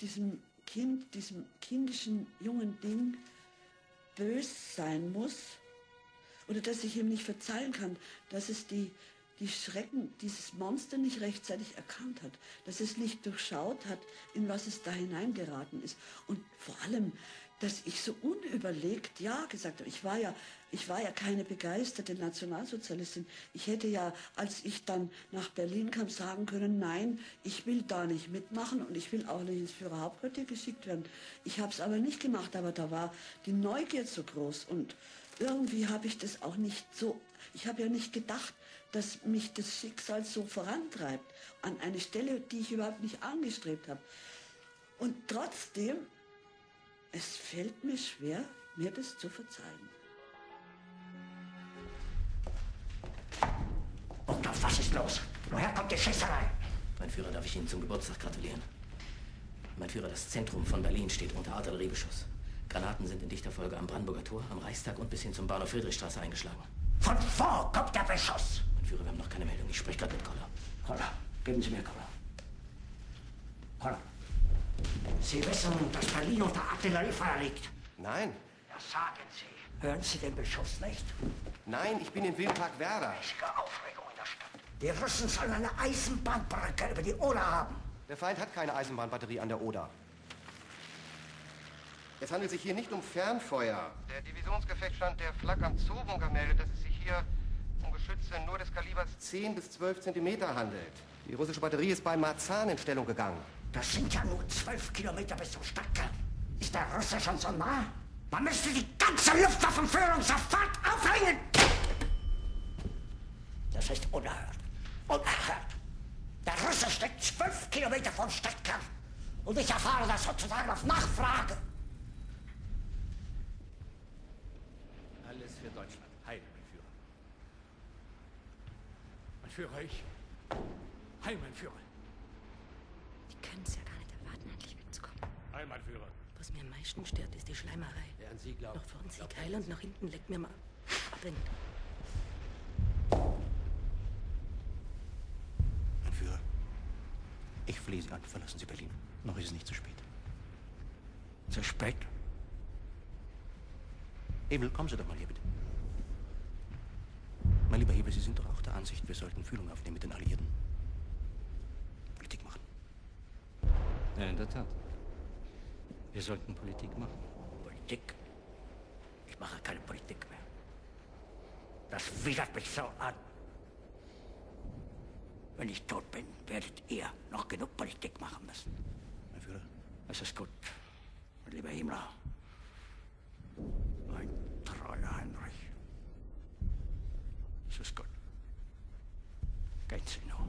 diesem Kind, diesem kindischen jungen Ding bös sein muss oder dass ich ihm nicht verzeihen kann, dass es die, die Schrecken, dieses Monster nicht rechtzeitig erkannt hat, dass es nicht durchschaut hat, in was es da hineingeraten ist. Und vor allem, dass ich so unüberlegt Ja gesagt habe. Ich war ja, ich war ja keine begeisterte Nationalsozialistin. Ich hätte ja, als ich dann nach Berlin kam, sagen können, nein, ich will da nicht mitmachen und ich will auch nicht ins Führerhauptquartier geschickt werden. Ich habe es aber nicht gemacht, aber da war die Neugier so groß und irgendwie habe ich das auch nicht so, ich habe ja nicht gedacht, dass mich das Schicksal so vorantreibt an eine Stelle, die ich überhaupt nicht angestrebt habe. Und trotzdem es fällt mir schwer, mir das zu verzeihen. Burgdorf, was ist los? Woher kommt die Schießerei? Mein Führer, darf ich Ihnen zum Geburtstag gratulieren? Mein Führer, das Zentrum von Berlin steht unter Artilleriebeschuss. Granaten sind in dichter Folge am Brandenburger Tor, am Reichstag und bis hin zum Bahnhof Friedrichstraße eingeschlagen. Von wo kommt der Beschuss? Mein Führer, wir haben noch keine Meldung. Ich spreche gerade mit Koller. Koller, geben Sie mir Koller. Koller. Sie wissen, dass Berlin unter Artilleriefeuer liegt. Nein. Ja, sagen Sie. Hören Sie den Beschuss nicht? Nein, ich bin im Wildpark Werder. Richtige Aufregung in der Stadt. Die Russen sollen eine Eisenbahnbrücke über die Oder haben. Der Feind hat keine Eisenbahnbatterie an der Oder. Es handelt sich hier nicht um Fernfeuer. Der Divisionsgefechtsstand der Flak am Zoobunker meldet, dass es sich hier um Geschütze nur des Kalibers 10 bis 12 Zentimeter handelt. Die russische Batterie ist bei Marzahn in Stellung gegangen. Das sind ja nur zwölf Kilometer bis zum Stadtkern. Ist der Russe schon so nah? Man müsste die ganze Luftwaffenführung sofort aufhängen! Das ist unerhört. Unerhört. Der Russe steckt zwölf Kilometer vom Stadtkern. Und ich erfahre das sozusagen auf Nachfrage. Alles für Deutschland. Heil, mein Führer. Mein Führer, ich. Heil, mein Führer. Die können es ja gar nicht erwarten, endlich mitzukommen. Heil, mein Führer. Was mir am meisten stört, ist die Schleimerei. Wer an Sie glaubt. Nach vorn Sieg heil und nach hinten leckt mir mal abhängt. Mein Führer, ich flehe Sie an, verlassen Sie Berlin. Noch ist es nicht zu spät. Zu spät? Ebel, kommen Sie doch mal hier bitte. Mein lieber Hebel, Sie sind doch auch der Ansicht, wir sollten Fühlung aufnehmen mit den Alliierten. Politik machen. Ja, in der Tat. Wir sollten Politik machen. Politik? Ich mache keine Politik mehr. Das widert mich so an. Wenn ich tot bin, werdet ihr noch genug Politik machen müssen. Mein Führer, Es ist gut, mein lieber Himmler. Mein treuer Heinrich. Es ist gut. Gehen Sie nur.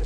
Es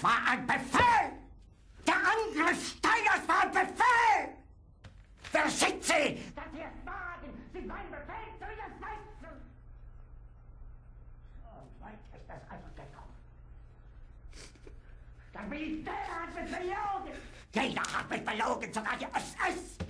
Das war ein Befehl! Der Angriff Steiners war ein Befehl! Wer sind Sie? Dass Sie es wagen, sich meinen Befehl zu widersetzen! So weit ist das also gekommen. Der Militär hat mich belogen! Jeder hat mich belogen, sogar die SS!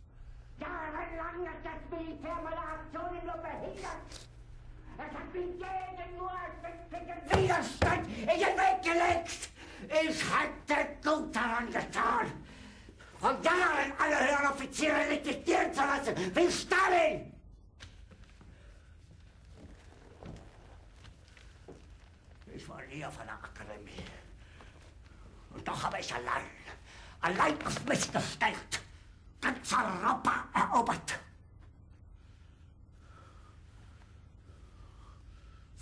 Militär meine Aktionen nur behindert. Es hat mir jeden nur Widerstand in den Weg gelegt. Ich hätte gut daran getan, von Jahren alle höheren Offiziere liquidieren zu lassen, wie Stalin. Ich war nie auf einer Akademie. Und doch habe ich allein, allein auf mich gestellt ganz Europa erobert.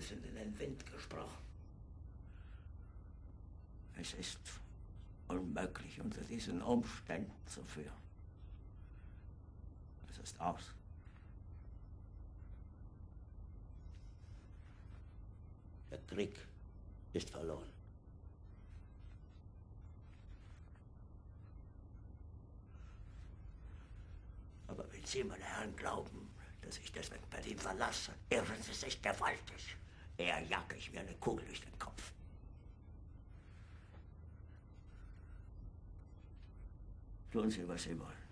Befehle sind in den Wind gesprochen. Es ist unmöglich, unter diesen Umständen zu führen. Es ist aus. Der Krieg ist verloren. Aber wenn Sie, meine Herren, glauben, dass ich deswegen Berlin verlasse, irren Sie sich gewaltig. Eher jage ich mir eine Kugel durch den Kopf. Tun Sie, was Sie wollen.